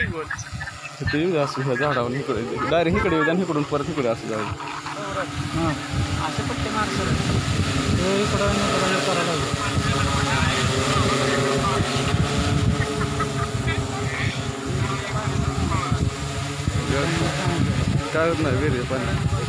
तिथे येऊ द्या असं ह्या झाडावर इकडे. डायरेक्ट इकडे येऊ द्या इकडून परत इकडे असं जाऊ हां असे पट्टे इकडं करायला काय होत नाही वेरे पाणी.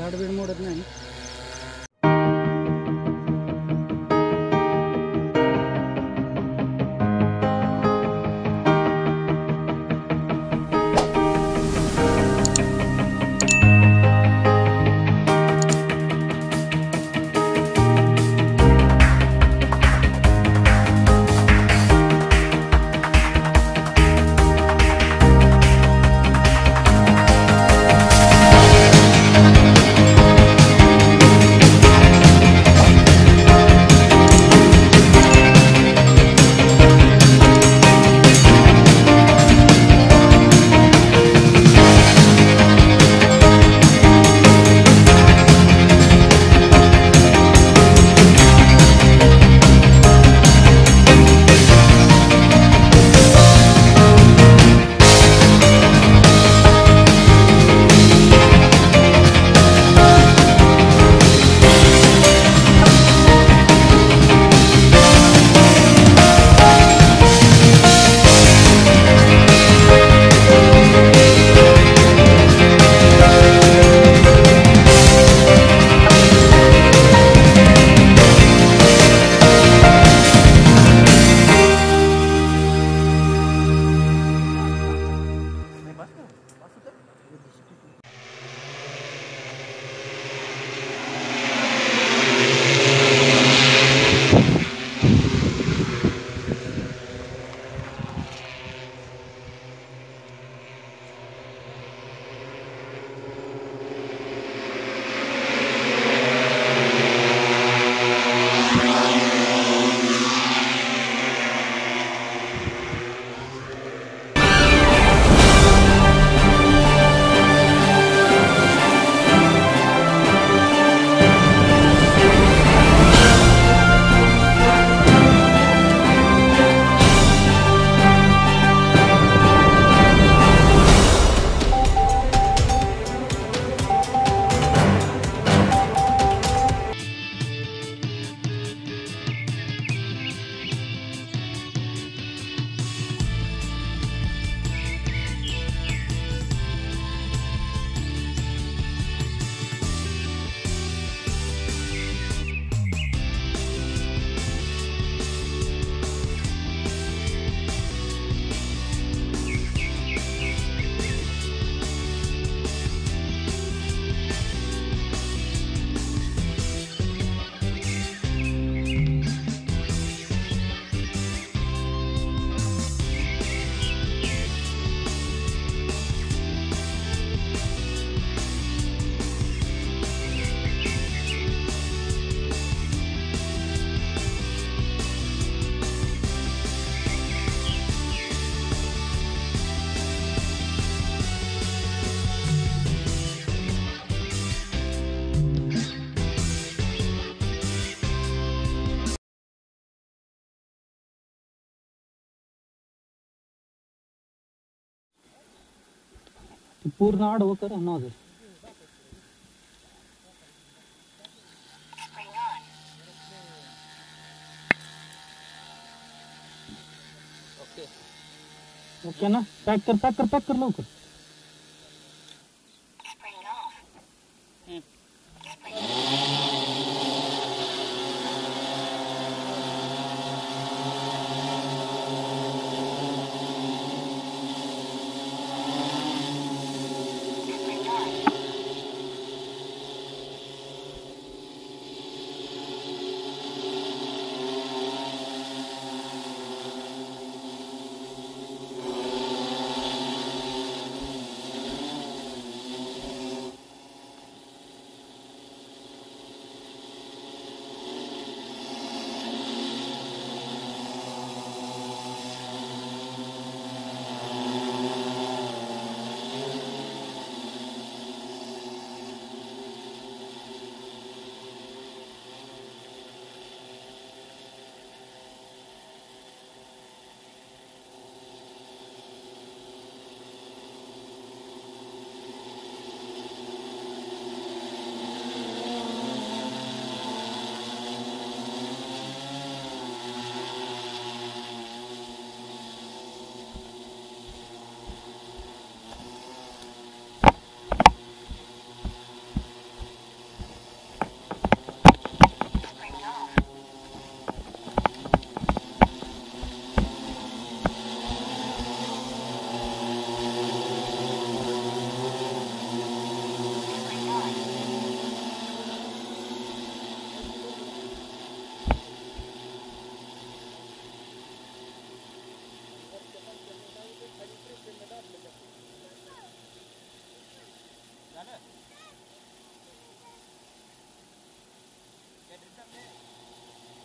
झाड बीड मोडत नाही ते पूर्ण आडवं कर नॉझल ओके ना पॅक कर पॅक कर पॅक कर लवकर.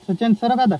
सचिन सरक आता?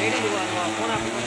రేటింగ్ ఫోన్ ఆపి